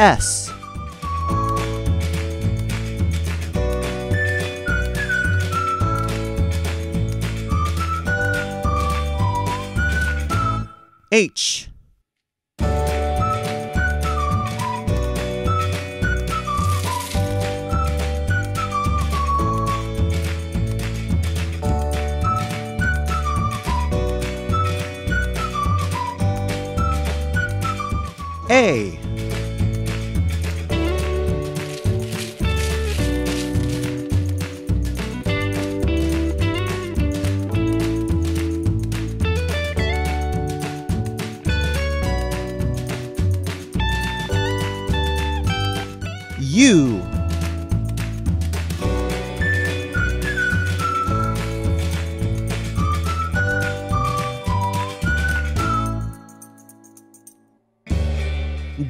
S. H. A.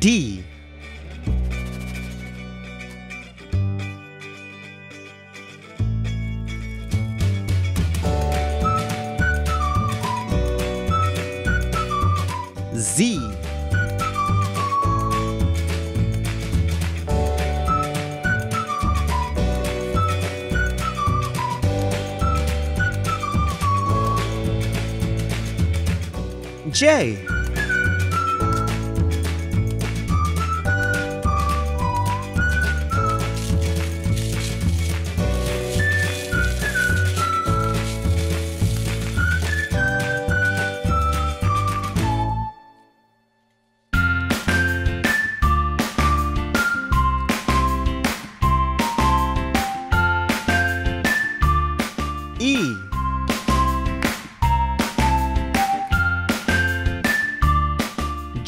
D. Z. J.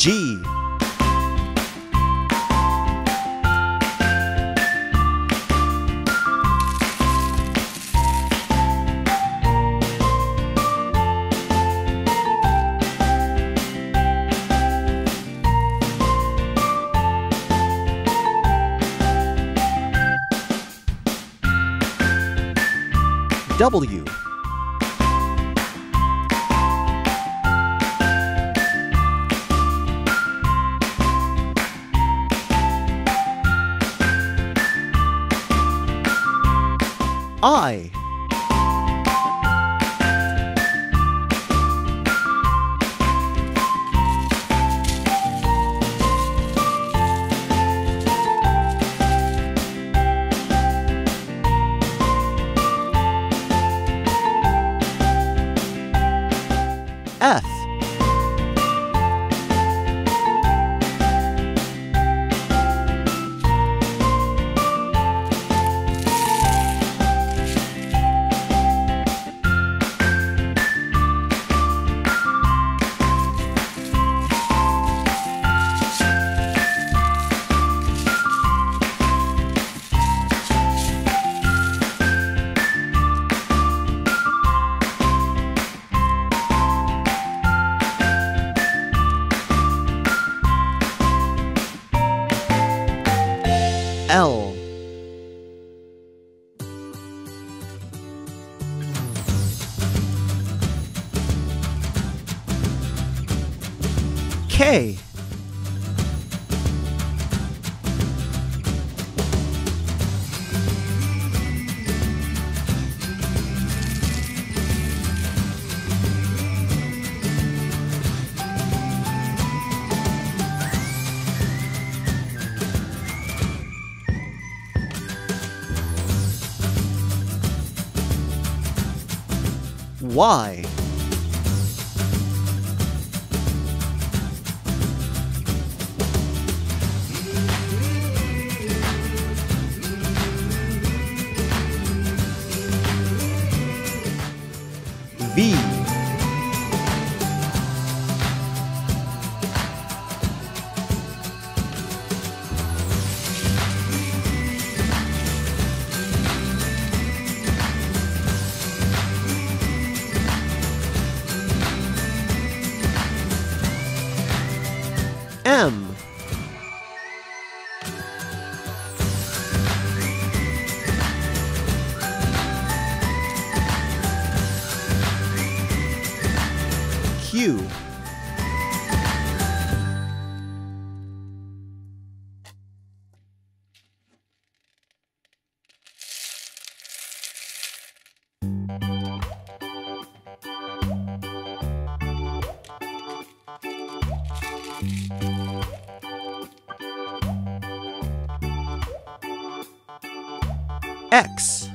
G. W. I. F. okay. Why? X.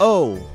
O.